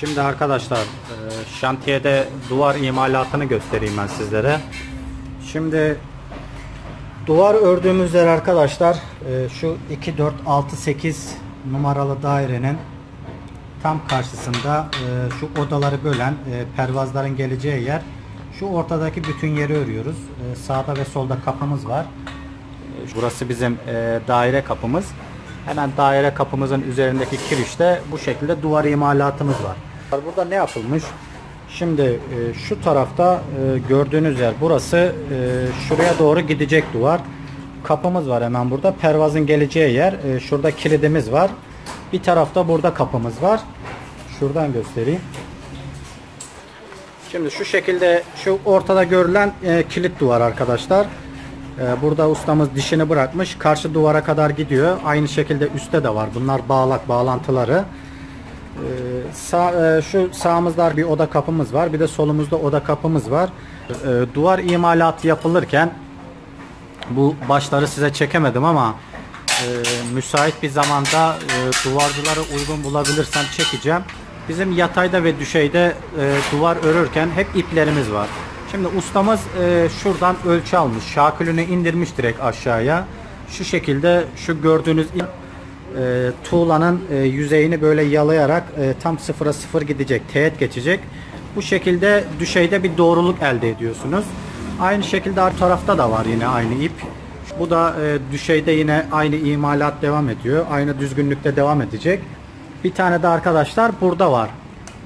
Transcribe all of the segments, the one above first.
Şimdi arkadaşlar e, şantiyede duvar imalatını göstereyim ben sizlere. Şimdi duvar ördüğümüz yer arkadaşlar e, şu 2, 4, 6, 8 numaralı dairenin tam karşısında e, şu odaları bölen pervazların geleceği yer. Şu ortadaki bütün yeri örüyoruz. Sağda ve solda kapımız var. Burası bizim daire kapımız. Hemen daire kapımızın üzerindeki kirişte bu şekilde duvar imalatımız var. Burada ne yapılmış? Şimdi e, şu tarafta e, gördüğünüz yer burası e, şuraya doğru gidecek duvar. Kapımız var hemen burada. Pervazın geleceği yer. E, şurada kilidimiz var. Bir tarafta burada kapımız var. Şuradan göstereyim. Şimdi şu şekilde şu ortada görülen e, kilit duvar arkadaşlar. E, burada ustamız dişini bırakmış. Karşı duvara kadar gidiyor. Aynı şekilde üstte de var. Bunlar bağlak bağlantıları. E, sağ, e, şu sağımızda bir oda kapımız var. Bir de solumuzda oda kapımız var. E, duvar imalatı yapılırken bu başları size çekemedim ama e, müsait bir zamanda e, uygun bulabilirsem çekeceğim. Bizim yatayda ve düşeyde duvar örürken hep iplerimiz var. Şimdi ustamız şuradan ölçü almış. Şakülünü indirmiş direkt aşağıya. Şu şekilde şu gördüğünüz ip e, tuğlanın e, yüzeyini böyle yalayarak e, tam sıfıra sıfır gidecek. Teğet geçecek. Bu şekilde düşeyde bir doğruluk elde ediyorsunuz. Aynı şekilde arka tarafta da var yine aynı ip. Bu da e, düşeyde yine aynı imalat devam ediyor. Aynı düzgünlükte devam edecek. Bir tane de arkadaşlar burada var.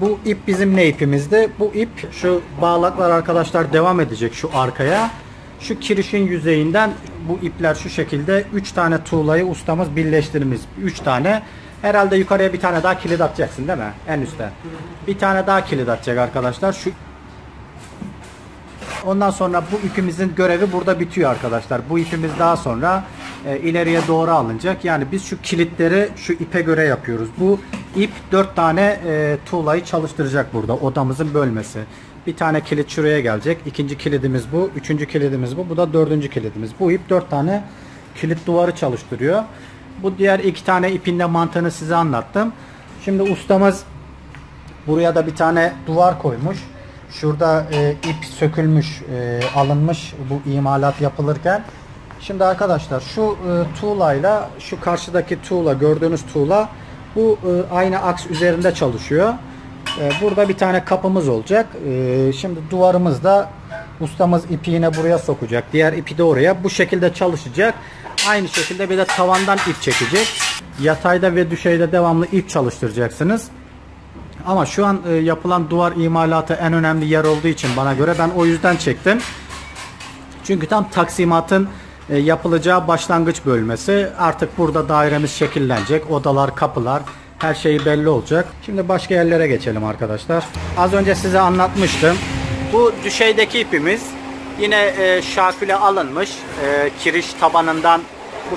Bu ip bizim ne ipimizdi? Bu ip şu bağlaklar arkadaşlar devam edecek şu arkaya. Şu kirişin yüzeyinden bu ipler şu şekilde 3 tane tuğlayı ustamız birleştirmiş. 3 tane. Herhalde yukarıya bir tane daha kilit atacaksın değil mi? En üstte. Bir tane daha kilit atacak arkadaşlar. Şu Ondan sonra bu ipimizin görevi burada bitiyor arkadaşlar. Bu ipimiz daha sonra e, ileriye doğru alınacak. Yani biz şu kilitleri şu ipe göre yapıyoruz. Bu ip 4 tane e, tuğlayı çalıştıracak burada odamızın bölmesi. Bir tane kilit şuraya gelecek. İkinci kilidimiz bu. Üçüncü kilidimiz bu. Bu da dördüncü kilidimiz. Bu ip 4 tane kilit duvarı çalıştırıyor. Bu diğer iki tane ipin de mantığını size anlattım. Şimdi ustamız buraya da bir tane duvar koymuş. Şurada e, ip sökülmüş, e, alınmış bu imalat yapılırken. Şimdi arkadaşlar şu e, tuğlayla şu karşıdaki tuğla gördüğünüz tuğla bu e, aynı aks üzerinde çalışıyor. E, burada bir tane kapımız olacak. E, şimdi duvarımızda ustamız ipi yine buraya sokacak. Diğer ipi de oraya. Bu şekilde çalışacak. Aynı şekilde bir de tavandan ip çekecek. Yatayda ve düşeyde devamlı ip çalıştıracaksınız. Ama şu an e, yapılan duvar imalatı en önemli yer olduğu için bana göre ben o yüzden çektim. Çünkü tam taksimatın e, yapılacağı başlangıç bölmesi. Artık burada dairemiz şekillenecek. Odalar, kapılar her şey belli olacak. Şimdi başka yerlere geçelim arkadaşlar. Az önce size anlatmıştım. Bu düşeydeki ipimiz yine e, şaküle alınmış. E, kiriş tabanından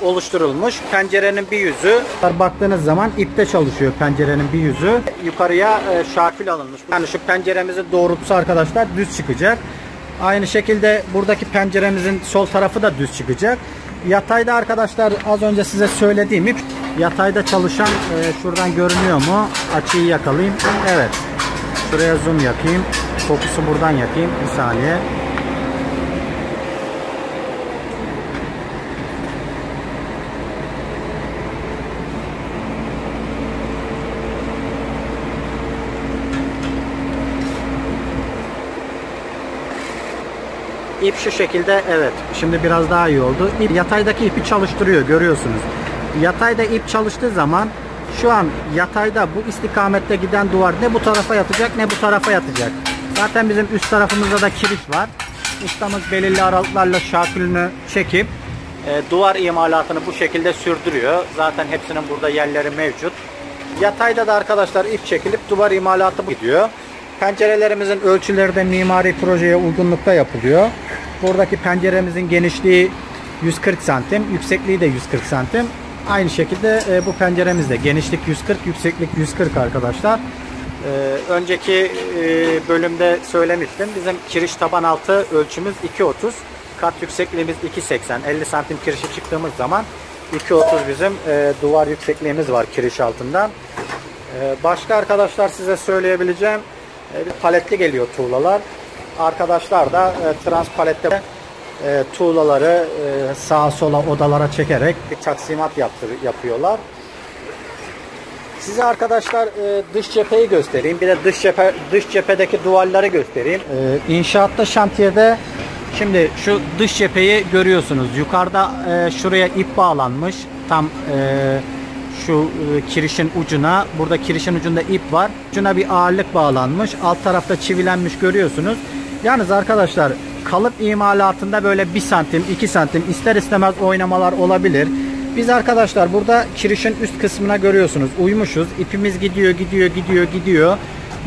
oluşturulmuş. Pencerenin bir yüzü baktığınız zaman ipte çalışıyor pencerenin bir yüzü. Yukarıya e, şakül alınmış. Yani şu penceremizin doğrultusu arkadaşlar düz çıkacak. Aynı şekilde buradaki penceremizin sol tarafı da düz çıkacak. Yatayda arkadaşlar az önce size söylediğim ip yatayda çalışan e, şuradan görünüyor mu? Açıyı yakalayayım. Evet. Şuraya zoom yapayım. Fokusu buradan yapayım. Bir saniye. İp şu şekilde evet. Şimdi biraz daha iyi oldu. İp yataydaki ipi çalıştırıyor görüyorsunuz. Yatayda ip çalıştığı zaman şu an yatayda bu istikamette giden duvar ne bu tarafa yatacak ne bu tarafa yatacak. Zaten bizim üst tarafımızda da kiriş var. Ustamız belirli aralıklarla şakülünü çekip e, duvar imalatını bu şekilde sürdürüyor. Zaten hepsinin burada yerleri mevcut. Yatayda da arkadaşlar ip çekilip duvar imalatı gidiyor. Pencerelerimizin ölçüleri de mimari projeye uygunlukta yapılıyor. Buradaki penceremizin genişliği 140 santim, yüksekliği de 140 santim. Aynı şekilde e, bu penceremizde genişlik 140, yükseklik 140 arkadaşlar. E, önceki e, bölümde söylemiştim. Bizim kiriş taban altı ölçümüz 2.30. Kat yüksekliğimiz 2.80. 50 santim kirişe çıktığımız zaman 2.30 bizim e, duvar yüksekliğimiz var kiriş altından. Ee, Başka arkadaşlar size söyleyebileceğim e, paletli geliyor tuğlalar. Arkadaşlar da e, trans palette e, tuğlaları e, sağa sola odalara çekerek taksimat yaptır, yapıyorlar. Size arkadaşlar e, dış cepheyi göstereyim. Bir de dış cephe dış cephedeki duvarları göstereyim. E, inşaatta şantiyede şimdi şu dış cepheyi görüyorsunuz. Yukarıda e, şuraya ip bağlanmış. Tam e, şu e, kirişin ucuna. Burada kirişin ucunda ip var. Ucuna bir ağırlık bağlanmış. Alt tarafta çivilenmiş görüyorsunuz. Yalnız arkadaşlar kalıp imalatında böyle 1 santim 2 santim ister istemez oynamalar olabilir. Biz arkadaşlar burada kirişin üst kısmına görüyorsunuz. Uymuşuz. İpimiz gidiyor, gidiyor, gidiyor, gidiyor.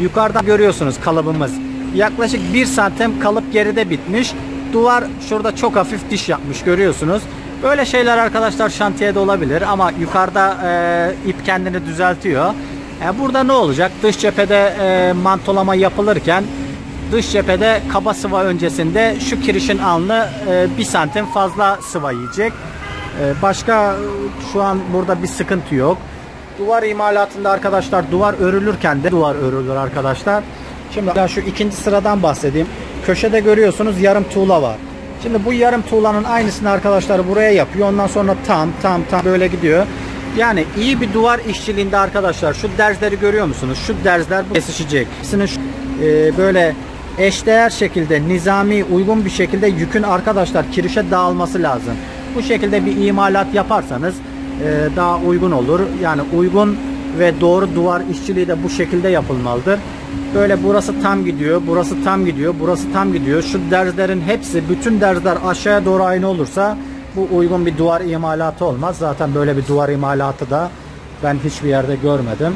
Yukarıda görüyorsunuz kalıbımız. Yaklaşık 1 santim kalıp geride bitmiş. Duvar şurada çok hafif diş yapmış görüyorsunuz. Böyle şeyler arkadaşlar şantiyede olabilir ama yukarıda e, ip kendini düzeltiyor. E, burada ne olacak? Dış cephede e, mantolama yapılırken dış cephede kaba sıva öncesinde şu kirişin alnı e, 1 santim fazla sıva yiyecek. Ee, Başka e, şu an burada bir sıkıntı yok. Duvar imalatında arkadaşlar duvar örülürken de duvar örülür arkadaşlar. Şimdi şu ikinci sıradan bahsedeyim. Köşede görüyorsunuz yarım tuğla var. Şimdi bu yarım tuğlanın aynısını arkadaşlar buraya yapıyor. Ondan sonra tam tam tam böyle gidiyor. Yani iyi bir duvar işçiliğinde arkadaşlar şu derzleri görüyor musunuz? Şu derzler kesişecek. Hepsinin e, böyle eşdeğer şekilde nizami uygun bir şekilde yükün arkadaşlar kirişe dağılması lazım. Bu şekilde bir imalat yaparsanız e, daha uygun olur. Yani uygun ve doğru duvar işçiliği de bu şekilde yapılmalıdır. Böyle burası tam gidiyor, burası tam gidiyor, burası tam gidiyor. Şu derzlerin hepsi, bütün derzler aşağıya doğru aynı olursa bu uygun bir duvar imalatı olmaz. Zaten böyle bir duvar imalatı da ben hiçbir yerde görmedim.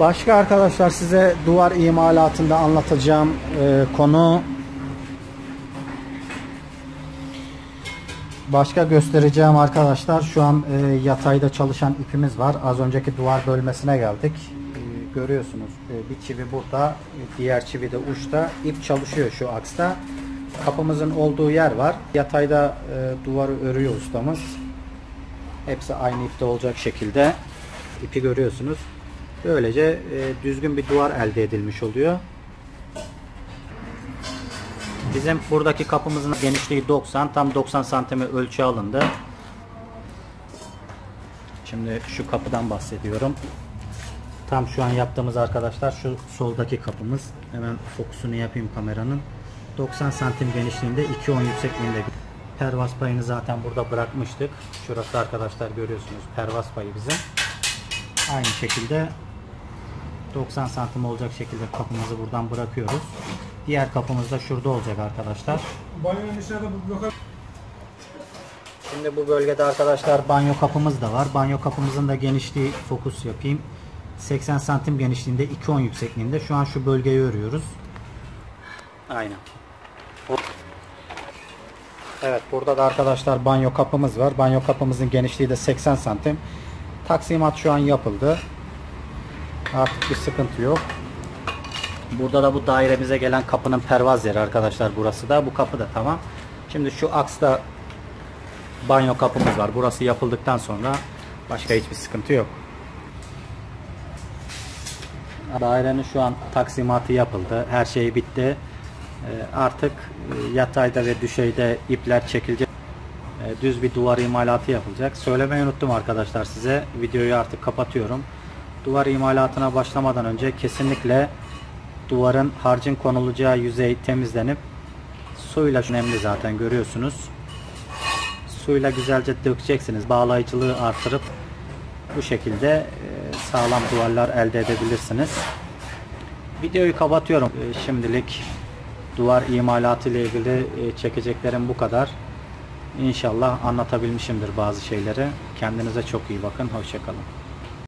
Başka arkadaşlar size duvar imalatında anlatacağım e, konu Başka göstereceğim arkadaşlar şu an e, yatayda çalışan ipimiz var. Az önceki duvar bölmesine geldik. E, görüyorsunuz e, bir çivi burada, e, diğer çivi de uçta. İp çalışıyor şu aksta. Kapımızın olduğu yer var. Yatayda e, duvarı örüyor ustamız. Hepsi aynı ipte olacak şekilde ipi görüyorsunuz. Böylece e, düzgün bir duvar elde edilmiş oluyor. Bizim buradaki kapımızın genişliği 90. Tam 90 santime ölçü alındı. Şimdi şu kapıdan bahsediyorum. Tam şu an yaptığımız arkadaşlar şu soldaki kapımız. Hemen fokusunu yapayım kameranın. 90 santim genişliğinde 2.10 yüksekliğinde. Pervas payını zaten burada bırakmıştık. Şurası arkadaşlar görüyorsunuz pervas payı bizim. Aynı şekilde 90 santim olacak şekilde kapımızı buradan bırakıyoruz. Diğer kapımız da şurada olacak arkadaşlar. Banyonun içine de bu bloka Şimdi bu bölgede arkadaşlar banyo kapımız da var. Banyo kapımızın da genişliği fokus yapayım. 80 santim genişliğinde 2.10 yüksekliğinde. Şu an şu bölgeyi örüyoruz. Aynen. Evet burada da arkadaşlar banyo kapımız var. Banyo kapımızın genişliği de 80 santim. Taksimat şu an yapıldı. Artık bir sıkıntı yok. Burada da bu dairemize gelen kapının pervaz yeri arkadaşlar burası da. Bu kapı da tamam. Şimdi şu aksta banyo kapımız var. Burası yapıldıktan sonra başka hiçbir sıkıntı yok. Dairenin şu an taksimatı yapıldı. Her şey bitti. Ee, Artık e, yatayda ve düşeyde ipler çekilecek. Ee, Düz bir duvar imalatı yapılacak. Söylemeyi unuttum arkadaşlar size. Videoyu artık kapatıyorum. Duvar imalatına başlamadan önce kesinlikle duvarın harcın konulacağı yüzey temizlenip suyla önemli zaten görüyorsunuz. Suyla güzelce dökeceksiniz. Bağlayıcılığı artırıp bu şekilde e, sağlam duvarlar elde edebilirsiniz. Videoyu kapatıyorum. E, Şimdilik duvar imalatı ile ilgili e, çekeceklerim bu kadar. İnşallah anlatabilmişimdir bazı şeyleri. Kendinize çok iyi bakın. Hoşçakalın.